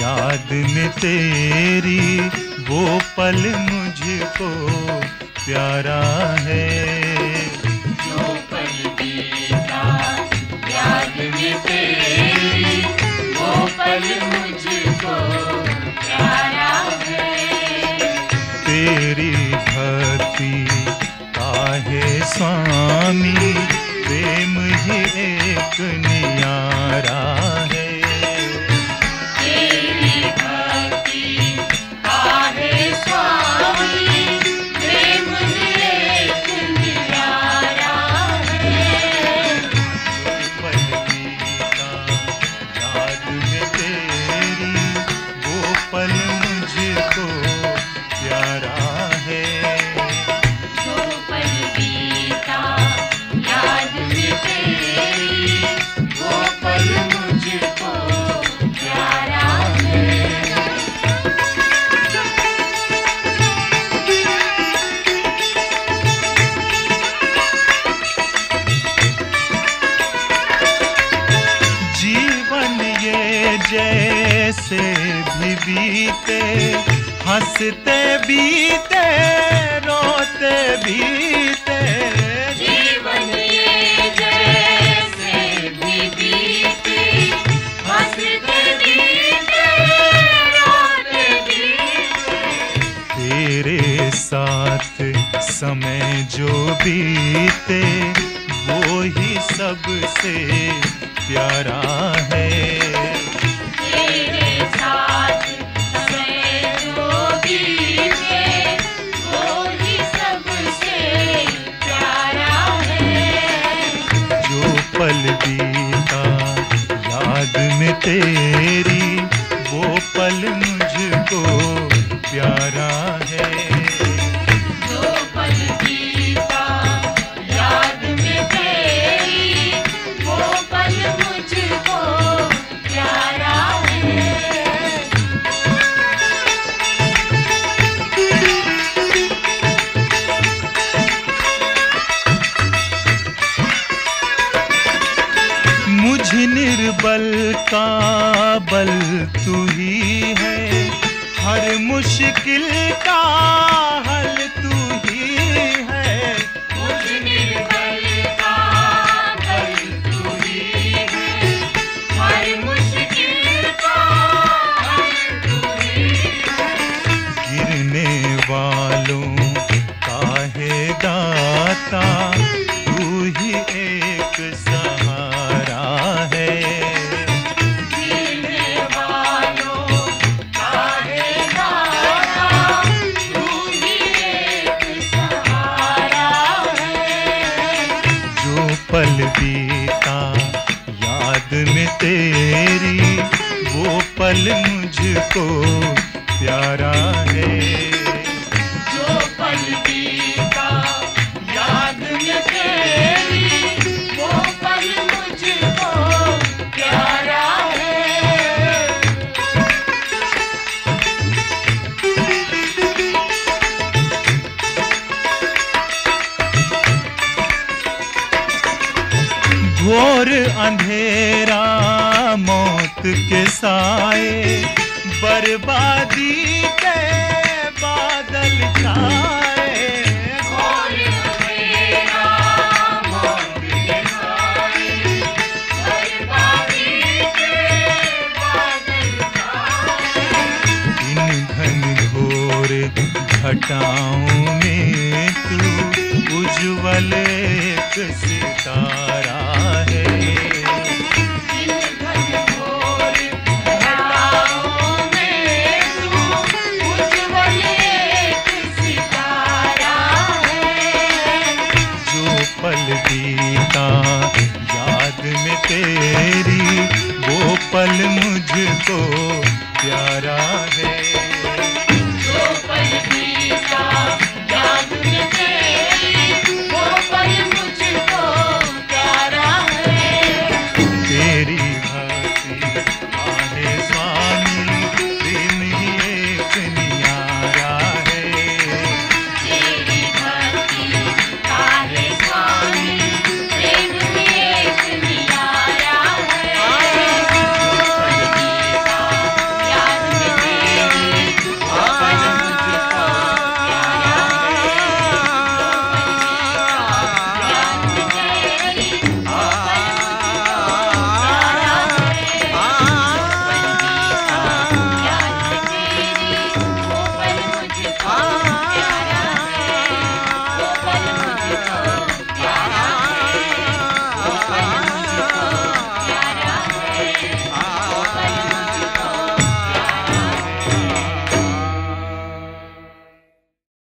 याद में तेरी वो पल मुझको प्यारा है। जो पल बीता याद में तेरी वो पल मुझको प्यारा है। तेरी भक्ति स्वामी प्रेम ही एक नियारा जैसे भी बीते हँसते बीते रोते बीते। जीवन ये जैसे भी बीते हँसते बीते रोते बीते। तेरे साथ समय जो बीते वो ही सबसे प्यारा है। तेरी वो पल बल तू ही है। हर मुश्किल का हल तू तेरी वो पल मुझको प्यारा है जो पल बीता याद में तेरी वो पल मुझको प्यारा है। घोर अंधेरा मौत के साए बर्बादी के बादल छाए। इन घन घोर घटाओं में तू उज्जवल एक सितारा। हमको प्यारा है।